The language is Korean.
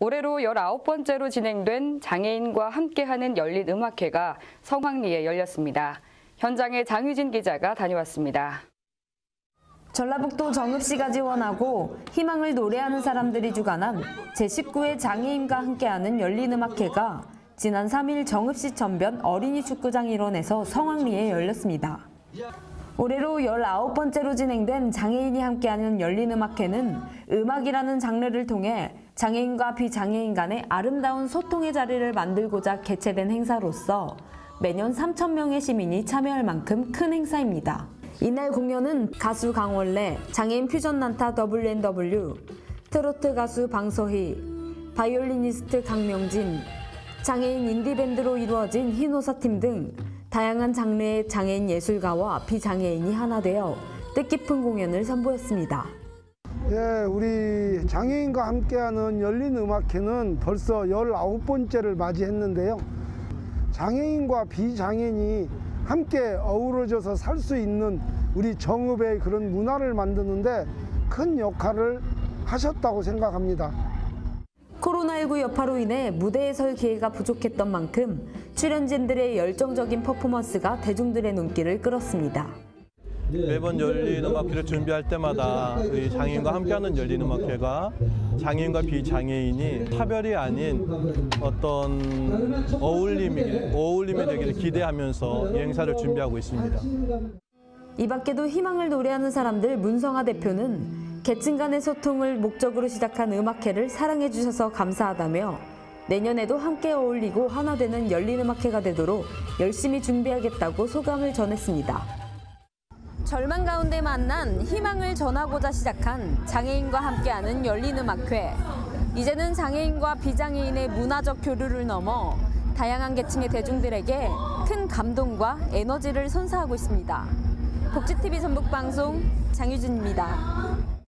올해로 19번째로 진행된 장애인과 함께하는 열린 음악회가 성황리에 열렸습니다. 현장에 장유진 기자가 다녀왔습니다. 전라북도 정읍시가 지원하고 희망을 노래하는 사람들이 주관한 제19회 장애인과 함께하는 열린음악회가 지난 3일 정읍시 전변 어린이 축구장 일원에서 성황리에 열렸습니다. 올해로 19번째로 진행된 장애인이 함께하는 열린음악회는 음악이라는 장르를 통해 장애인과 비장애인 간의 아름다운 소통의 자리를 만들고자 개최된 행사로서 매년 3천명의 시민이 참여할 만큼 큰 행사입니다. 이날 공연은 가수 강원래, 장애인 퓨전 난타 WNW, 트로트 가수 방서희, 바이올리니스트 강명진, 장애인 인디밴드로 이루어진 흰호사팀 등 다양한 장르의 장애인 예술가와 비장애인이 하나 되어 뜻깊은 공연을 선보였습니다. 예, 우리 장애인과 함께하는 열린 음악회는 벌써 19번째를 맞이했는데요. 장애인과 비장애인이 함께 어우러져서 살 수 있는 우리 정읍의 그런 문화를 만드는데 큰 역할을 하셨다고 생각합니다. 코로나19 여파로 인해 무대에 설 기회가 부족했던 만큼 출연진들의 열정적인 퍼포먼스가 대중들의 눈길을 끌었습니다. 매번 열린 음악회를 준비할 때마다 이 장애인과 함께하는 열린 음악회가 장애인과 비장애인이 타별이 아닌 어떤 어울림이 어울림이 되기를 기대하면서 이 행사를 준비하고 있습니다. 이 밖에도 희망을 노래하는 사람들 문성아 대표는 계층 간의 소통을 목적으로 시작한 음악회를 사랑해 주셔서 감사하다며 내년에도 함께 어울리고 하나 되는 열린 음악회가 되도록 열심히 준비하겠다고 소감을 전했습니다. 절망 가운데 만난 희망을 전하고자 시작한 장애인과 함께하는 열린 음악회. 이제는 장애인과 비장애인의 문화적 교류를 넘어 다양한 계층의 대중들에게 큰 감동과 에너지를 선사하고 있습니다. 복지TV 전북방송 장유진입니다.